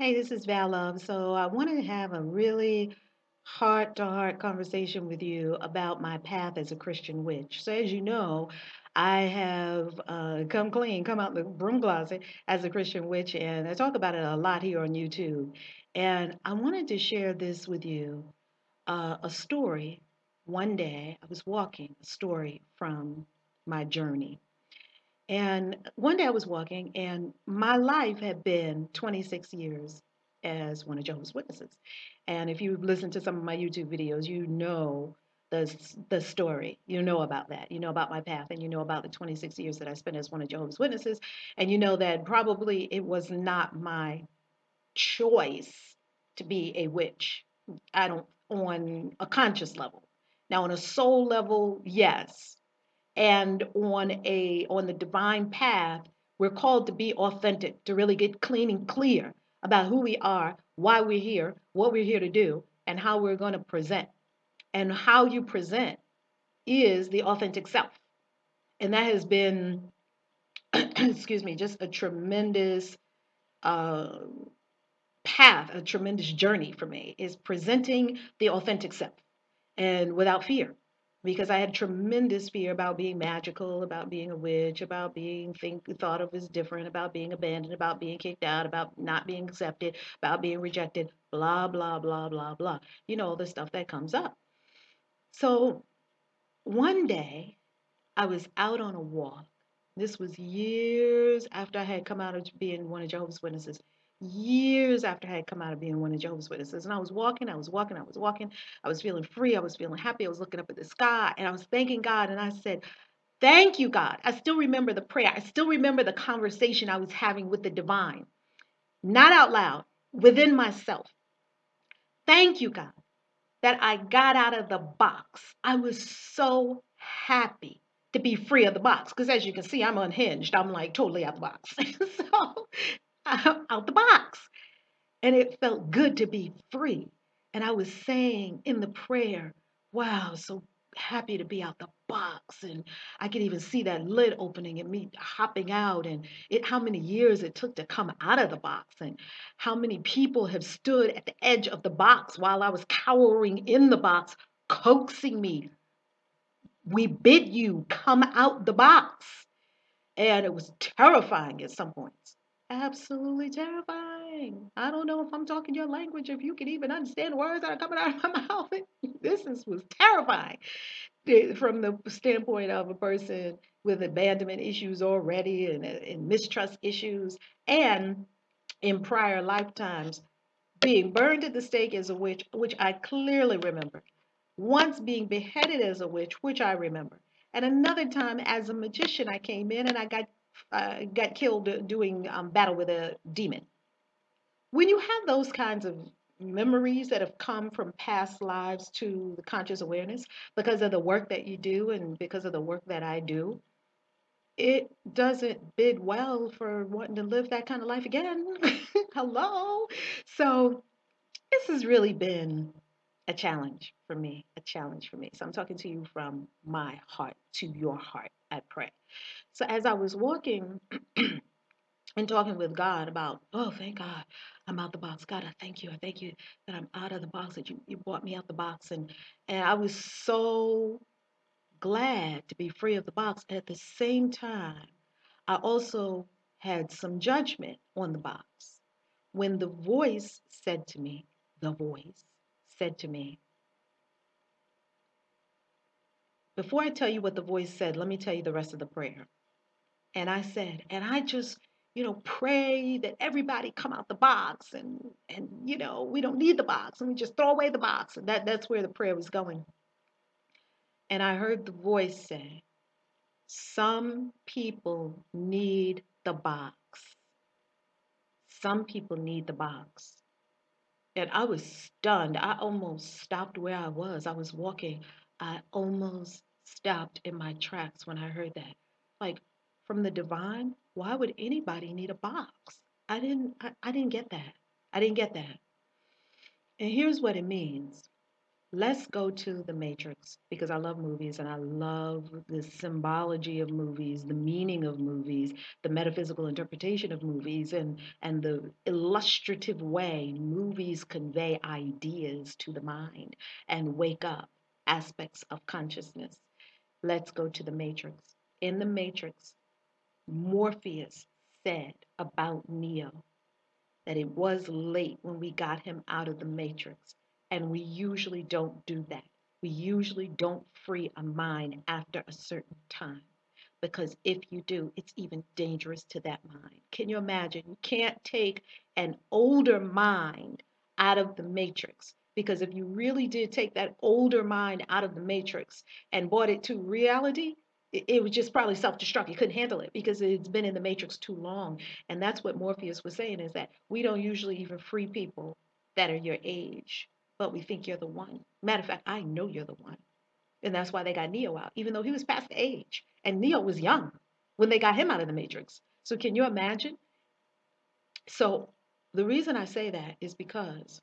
Hey, this is Val Love. So I wanted to have a really heart to heart conversation with you about my path as a Christian witch. So, as you know, I have uh, come clean, come out the broom closet as a Christian witch, and I talk about it a lot here on YouTube. And I wanted to share this with you uh, a story. One day I was walking, a story from my journey. And one day I was walking, and my life had been 26 years as one of Jehovah's Witnesses. And if you listen to some of my YouTube videos, you know the, the story. You know about that. You know about my path, and you know about the 26 years that I spent as one of Jehovah's Witnesses. And you know that probably it was not my choice to be a witch. I don't, on a conscious level. Now, on a soul level, yes, and on a on the divine path we're called to be authentic to really get clean and clear about who we are why we're here what we're here to do and how we're going to present. And how you present is the authentic self. And that has been excuse me just a tremendous uh, path a tremendous journey for me is presenting the authentic self. And without fear because I had tremendous fear about being magical, about being a witch, about being think, thought of as different, about being abandoned, about being kicked out, about not being accepted, about being rejected, blah, blah, blah, blah, blah. You know, all the stuff that comes up. So one day I was out on a walk. This was years after I had come out of being one of Jehovah's Witnesses years after I had come out of being one of Jehovah's Witnesses. And I was walking, I was walking, I was walking. I was feeling free. I was feeling happy. I was looking up at the sky and I was thanking God. And I said, Thank you, God. I still remember the prayer. I still remember the conversation I was having with the divine, not out loud, within myself. Thank you, God, that I got out of the box. I was so happy to be free of the box because as you can see, I'm unhinged. I'm like totally out of the box. so out the box. And it felt good to be free. And I was saying in the prayer, wow, so happy to be out the box. And I could even see that lid opening and me hopping out and it how many years it took to come out of the box and how many people have stood at the edge of the box while I was cowering in the box, coaxing me. We bid you come out the box. And it was terrifying at some points absolutely terrifying. I don't know if I'm talking your language, if you can even understand words that are coming out of my mouth. this is, was terrifying from the standpoint of a person with abandonment issues already and, and mistrust issues, and in prior lifetimes being burned at the stake as a witch, which I clearly remember. Once being beheaded as a witch, which I remember. And another time as a magician, I came in and I got uh, got killed doing um, battle with a demon. When you have those kinds of memories that have come from past lives to the conscious awareness because of the work that you do and because of the work that I do, it doesn't bid well for wanting to live that kind of life again. Hello. So this has really been a challenge for me, a challenge for me. So I'm talking to you from my heart to your heart, I pray. So as I was walking and talking with God about, oh, thank God, I'm out the box. God, I thank you. I thank you that I'm out of the box, that you, you brought me out the box. And, and I was so glad to be free of the box. At the same time, I also had some judgment on the box. When the voice said to me, the voice said to me, before I tell you what the voice said, let me tell you the rest of the prayer. And I said, and I just, you know, pray that everybody come out the box and and you know, we don't need the box and we just throw away the box. And that, that's where the prayer was going. And I heard the voice say, Some people need the box. Some people need the box. And I was stunned. I almost stopped where I was. I was walking. I almost stopped in my tracks when I heard that. Like, from the divine, why would anybody need a box? I didn't I, I didn't get that. I didn't get that. And here's what it means. let's go to the Matrix because I love movies and I love the symbology of movies, the meaning of movies, the metaphysical interpretation of movies, and and the illustrative way movies convey ideas to the mind and wake up aspects of consciousness. Let's go to the Matrix. In the Matrix, Morpheus said about Neo that it was late when we got him out of the Matrix and we usually don't do that. We usually don't free a mind after a certain time. Because if you do, it's even dangerous to that mind. Can you imagine? You can't take an older mind out of the matrix. Because if you really did take that older mind out of the matrix and brought it to reality, it, was just probably self-destruct. You couldn't handle it because it's been in the matrix too long. And that's what Morpheus was saying is that we don't usually even free people that are your age but we think you're the one. Matter of fact, I know you're the one. And that's why they got Neo out, even though he was past the age. And Neo was young when they got him out of the Matrix. So can you imagine? So the reason I say that is because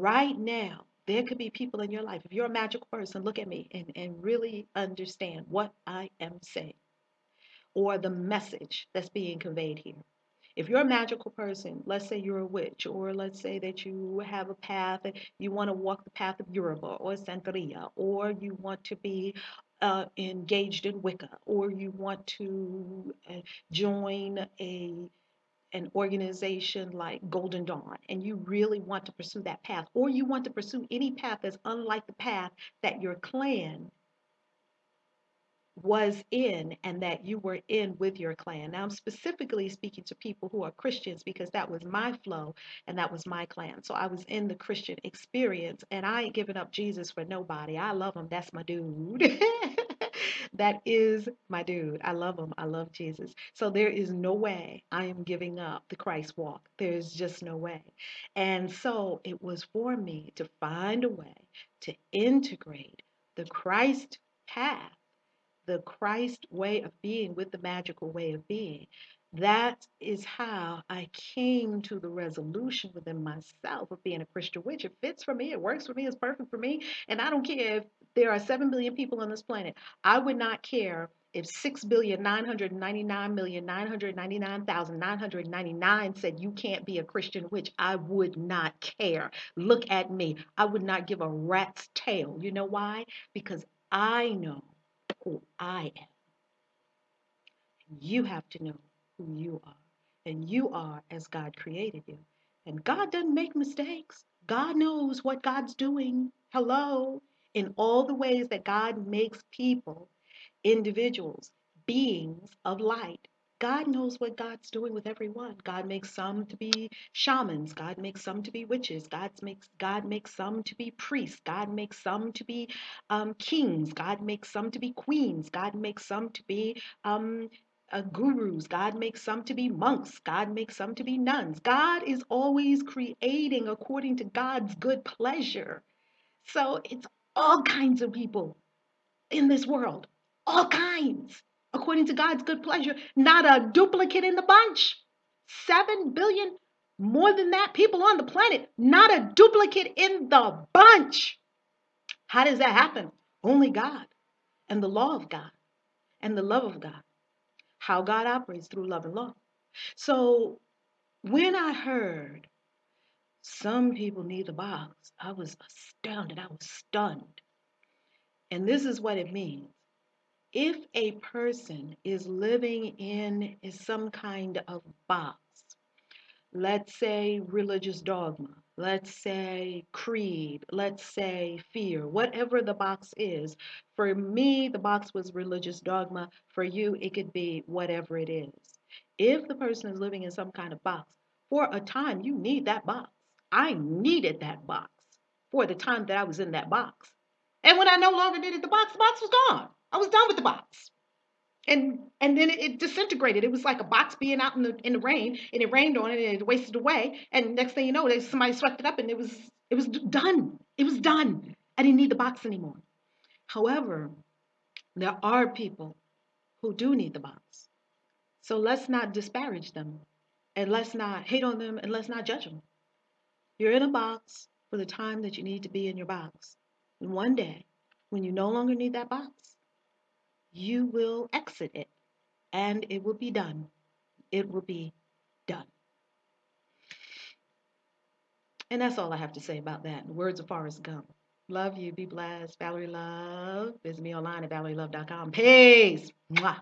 right now, there could be people in your life. If you're a magical person, look at me and, and really understand what I am saying or the message that's being conveyed here. If you're a magical person, let's say you're a witch, or let's say that you have a path, that you want to walk the path of Yoruba or Santeria, or you want to be uh, engaged in Wicca, or you want to uh, join a an organization like Golden Dawn and you really want to pursue that path, or you want to pursue any path that's unlike the path that your clan was in and that you were in with your clan. Now, I'm specifically speaking to people who are Christians because that was my flow and that was my clan. So I was in the Christian experience and I ain't giving up Jesus for nobody. I love him. That's my dude. that is my dude. I love him. I love Jesus. So there is no way I am giving up the Christ walk. There's just no way. And so it was for me to find a way to integrate the Christ path the Christ way of being with the magical way of being. That is how I came to the resolution within myself of being a Christian witch. It fits for me, it works for me, it's perfect for me. And I don't care if there are 7 billion people on this planet. I would not care if 6,999,999,999 said you can't be a Christian witch, I would not care. Look at me. I would not give a rat's tail. You know why? Because I know who I am. You have to know who you are. And you are as God created you. And God doesn't make mistakes. God knows what God's doing. Hello. In all the ways that God makes people, individuals, beings of light, God knows what God's doing with everyone. God makes some to be shamans. God makes some to be witches. God makes God makes some to be priests. God makes some to be um, kings. God makes some to be queens. God makes some to be um, uh, gurus. God makes some to be monks. God makes some to be nuns. God is always creating according to God's good pleasure. So it's all kinds of people in this world, all kinds according to God's good pleasure, not a duplicate in the bunch. Seven billion, more than that, people on the planet, not a duplicate in the bunch. How does that happen? Only God and the law of God and the love of God. How God operates through love and law. So when I heard some people need the box, I was astounded. I was stunned. And this is what it means if a person is living in some kind of box, let's say religious dogma, let's say creed, let's say fear, whatever the box is. For me, the box was religious dogma. For you, it could be whatever it is. If the person is living in some kind of box, for a time, you need that box. I needed that box for the time that I was in that box. And when I no longer needed the box, the box was gone. I was done with the box. And and then it, it, disintegrated. It was like a box being out in the in the rain, and it rained on it, and it wasted away. And next thing you know, somebody swept it up, and it was it was done. It was done. I didn't need the box anymore. However, there are people who do need the box. So let's not disparage them, and let's not hate on them, and let's not judge them. You're in a box for the time that you need to be in your box. And one day, when you no longer need that box, you will exit it and it will be done. It will be done. And that's all I have to say about that. Words of Forrest Gump. Love you. Be blessed. Valerie Love. Visit me online at valerielove.com. Peace. Mwah.